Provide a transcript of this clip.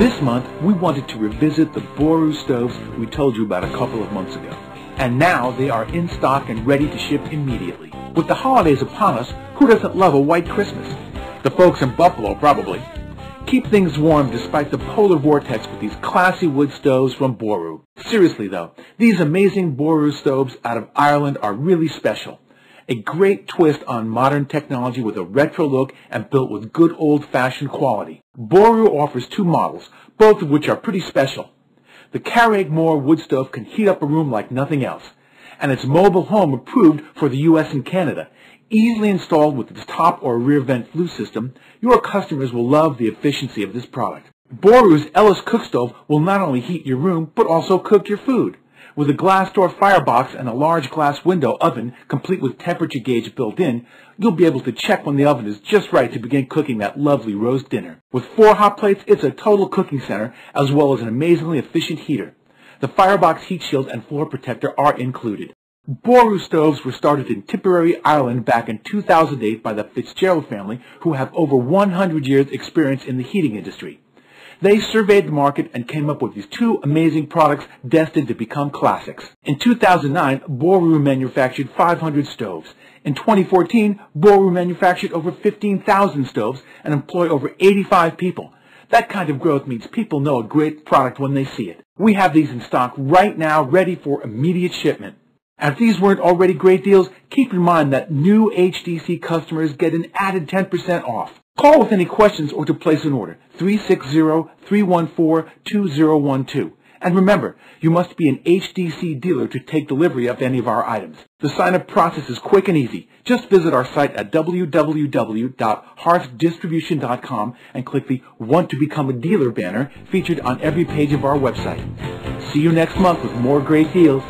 This month, we wanted to revisit the Boru stoves we told you about a couple of months ago. And now they are in stock and ready to ship immediately. With the holidays upon us, who doesn't love a white Christmas? The folks in Buffalo, probably. Keep things warm despite the polar vortex with these classy wood stoves from Boru. Seriously though, these amazing Boru stoves out of Ireland are really special. A great twist on modern technology with a retro look and built with good old-fashioned quality. Boru offers two models, both of which are pretty special. The Carraig Mor wood stove can heat up a room like nothing else, and it's mobile home approved for the US and Canada. Easily installed with its top or rear vent flue system, your customers will love the efficiency of this product. Boru's Ellis cook stove will not only heat your room, but also cook your food. With a glass door firebox and a large glass window oven, complete with temperature gauge built in, you'll be able to check when the oven is just right to begin cooking that lovely roast dinner. With four hot plates, it's a total cooking center, as well as an amazingly efficient heater. The firebox heat shield and floor protector are included. Boru stoves were started in Tipperary, Ireland back in 2008 by the Fitzgerald family, who have over 100 years experience in the heating industry. They surveyed the market and came up with these two amazing products destined to become classics. In 2009, Boru manufactured 500 stoves. In 2014, Boru manufactured over 15,000 stoves and employ over 85 people. That kind of growth means people know a great product when they see it. We have these in stock right now ready for immediate shipment. And if these weren't already great deals, keep in mind that new HDC customers get an added 10% off. Call with any questions or to place an order. 360-314-2012. And remember, you must be an HDC dealer to take delivery of any of our items. The sign-up process is quick and easy. Just visit our site at www.hearthdistribution.com and click the Want to Become a Dealer banner featured on every page of our website. See you next month with more great deals.